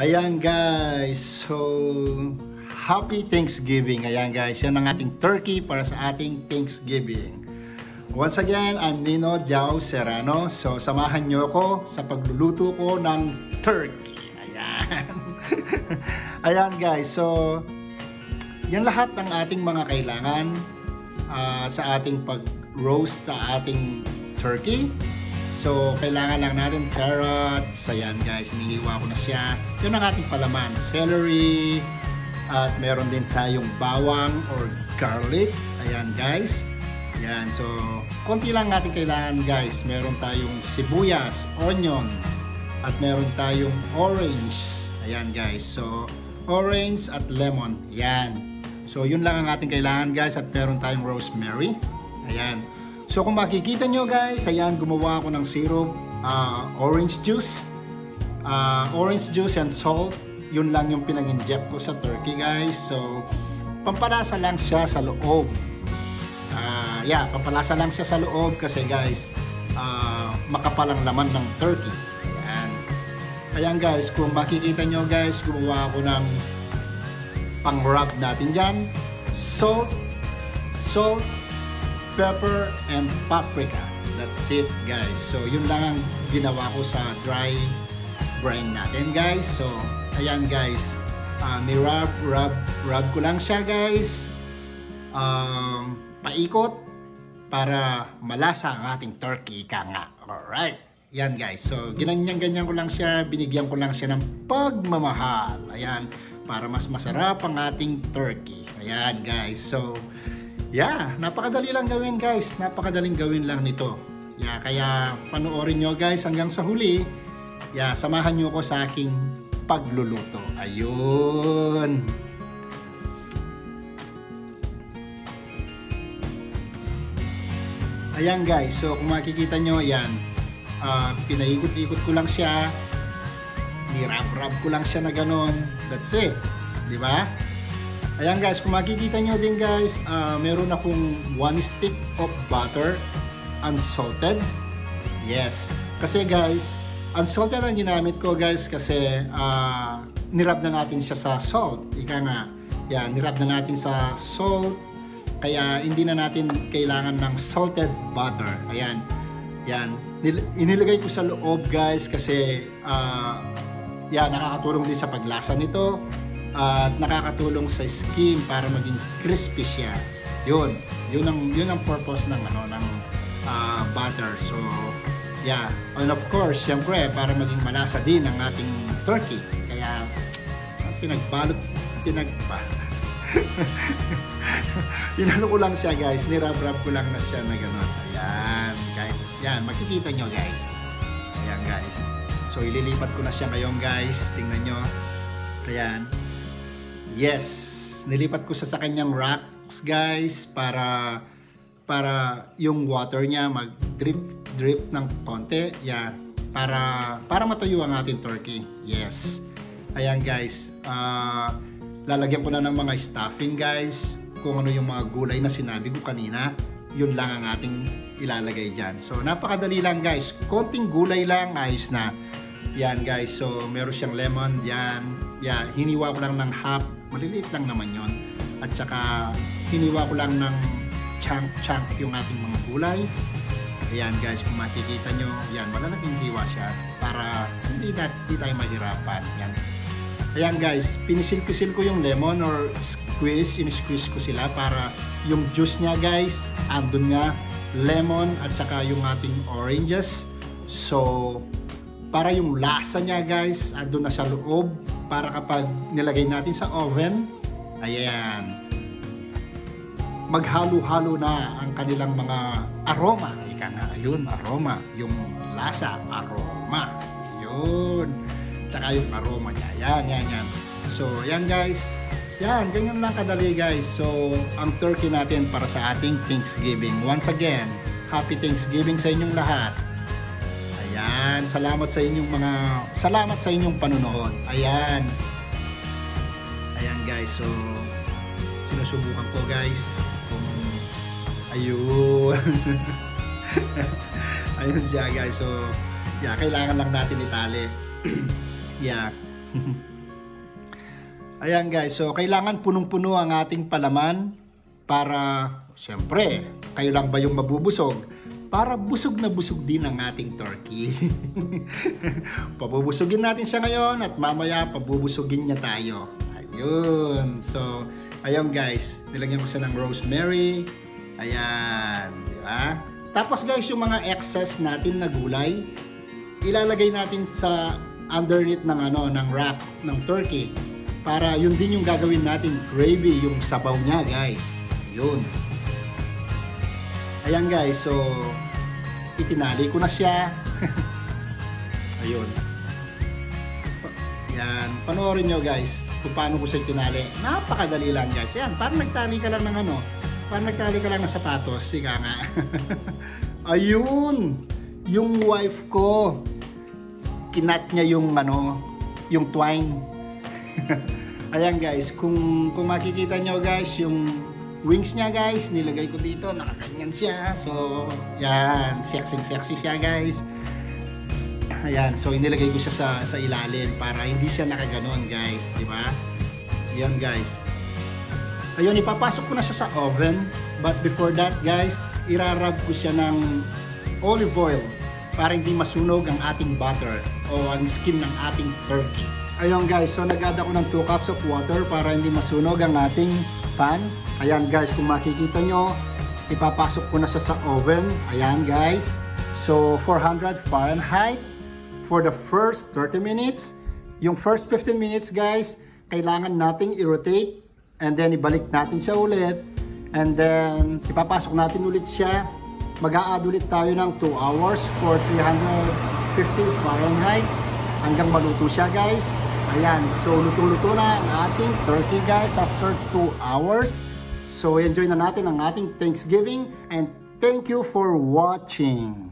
Ayan guys, so happy Thanksgiving. Ayan guys, yan ang ating turkey para sa ating Thanksgiving. Once again, I'm Nino Jao Serrano. So samahan nyo ako sa pagluluto ko ng turkey. Ayan. Ayan guys, so yan lahat ng ating mga kailangan uh, sa ating pag-roast sa ating turkey. So, kailangan lang natin carrots. Ayan guys, hinihiwa ko na siya. Yun ang ating palaman. Celery. At meron din tayong bawang or garlic. Ayan guys. Ayan, so konti lang natin kailangan guys. Meron tayong sibuyas, onion, at meron tayong orange. Ayan guys. So, orange at lemon. Ayan. So, yun lang ang ating kailangan guys. At meron tayong rosemary. Ayan. So kung makikita nyo guys, ayan gumawa ako ng syrup, uh, orange juice, uh, orange juice and salt. Yun lang yung pinag-inject ko sa turkey guys. So pampalasa lang siya sa loob. Uh, yeah, pampalasa lang siya sa loob kasi guys, uh, makapalang laman ng turkey. Ayan. Ayan guys, kung makikita nyo guys, gumawa ako ng pang-wrap natin dyan. Salt, salt, pepper, and paprika. That's it guys. So yun lang ang ginawa ko sa dry brine natin guys. So ayan guys. Uh, ni-rub, rub, rub ko lang siya guys. Um, paikot para malasa ang ating turkey ka nga. Alright. Yan guys. So ginanyan-ganyan ko lang siya. Binigyan ko lang siya ng pagmamahal. Ayan. Para mas masarap ang ating turkey. Ayan guys. So Yeah, napakadali lang gawin guys. Napakadaling gawin lang nito. Yeah, kaya panoorin nyo guys hanggang sa huli. Yeah, samahan nyo ako sa aking pagluluto. Ayun. Ayan guys, so kung makikita nyo, ayan, uh, pinaikot-ikot ko lang siya, nirab-rab ko lang siya na ganon, that's it, ba? Ayan guys, kung makikita nyo din guys, uh, meron akong one stick of butter, unsalted. Yes, kasi guys, unsalted ang ginamit ko guys kasi uh, nirab na natin siya sa salt. Ika nga, yan, nirab na natin sa salt. Kaya hindi na natin kailangan ng salted butter. Ayan, yan. Inilagay ko sa loob guys kasi uh, yan, nakakatulong din sa paglasa nito at nakakatulong sa skin para maging crispy siya. Yun, yun ang yun ang purpose ng ano ng uh, butter. So, yeah. And of course, syempre para maging malasa din ang ating turkey. Kaya pinagbalot pinagpa Pinalo ko lang siya guys, nirab-rab ko lang na siya na gano'n. Ayan, guys. Yan, makikita nyo guys. Ayan guys. So, ililipat ko na siya ngayon guys. Tingnan nyo. Ayan. Yes, nilipat ko sa sa kanyang racks guys para para yung water niya mag drip drip ng konti. Yeah, para para matuyo ang ating turkey. Yes. Ayan guys, uh, lalagyan ko na ng mga stuffing guys. Kung ano yung mga gulay na sinabi ko kanina, yun lang ang ating ilalagay dyan. So, napakadali lang guys. Konting gulay lang, ayos na. Yan guys, so meron siyang lemon yan. Yeah, hiniwa ko lang ng half. Maliliit lang naman yon at saka hiniwa ko lang ng chunk-chunk yung ating mga gulay. Ayan guys kung makikita nyo yan malalaking hiwa siya para hindi, na, hindi tayo mahirapan. Yan ayan guys pinisil-pisil ko yung lemon or squeeze in-squeeze ko sila para yung juice niya guys andun nga lemon at saka yung ating oranges. So para yung lasa niya guys andun na sa loob para kapag nilagay natin sa oven, ayan, maghalo-halo na ang kanilang mga aroma. Ika nga, yun, aroma. Yung lasa, aroma. Yun. Tsaka yung aroma niya. Yan, yan, yan. So, yan guys. Yan, ganyan lang kadali guys. So, ang turkey natin para sa ating Thanksgiving. Once again, Happy Thanksgiving sa inyong lahat. Ayan, salamat sa inyong mga salamat sa inyong panonood. Ayan. Ayan guys, so sinusubukan ko guys kung ayun. ayun siya guys. So, yeah, kailangan lang natin itali. yeah. Ayan guys, so kailangan punong-puno ang ating palaman para, siyempre, kayo lang ba yung mabubusog? Para busog na busog din ang ating turkey. Pabubusugin natin siya ngayon at mamaya pabubusugin niya tayo. Ayun. So, ayun guys, nilagyan ko siya ng rosemary. Ayan, di ba? Tapos guys, yung mga excess natin na gulay, ilalagay natin sa underneath ng ano ng wrap ng turkey para yun din yung gagawin natin gravy yung sabaw niya guys yun ayan guys so itinali ko na siya. Ayun. Yan panoorin nyo guys kung paano ko siya itinali. Napakadali lang guys. Yan parang nagtali ka lang ng ano parang nagtali ka lang ng sapatos sika nga. Ayun! Yung wife ko. Kinat niya yung ano yung twine. Ayan guys, kung, kung makikita nyo guys, yung wings niya guys, nilagay ko dito, nakaganyan siya. So, yan, sexy sexy siya guys. Ayan, so inilagay ko siya sa, sa ilalim para hindi siya nakaganon guys, di ba? Yan guys. Ayun, ipapasok ko na siya sa oven. But before that guys, irarag ko siya ng olive oil para hindi masunog ang ating butter o ang skin ng ating turkey. Ayun guys, so nag-add ako ng 2 cups of water para hindi masunog ang ating pan. Ayan guys, kung makikita nyo, ipapasok ko na sa sa oven. Ayan guys. So 400 Fahrenheit for the first 30 minutes. Yung first 15 minutes guys, kailangan nating i-rotate and then ibalik natin siya ulit. And then ipapasok natin ulit siya. Mag-a-add ulit tayo ng 2 hours for 350 Fahrenheit hanggang maluto siya guys. Ayan, so luto-luto na ang ating turkey guys after 2 hours. So enjoy na natin ang ating Thanksgiving and thank you for watching.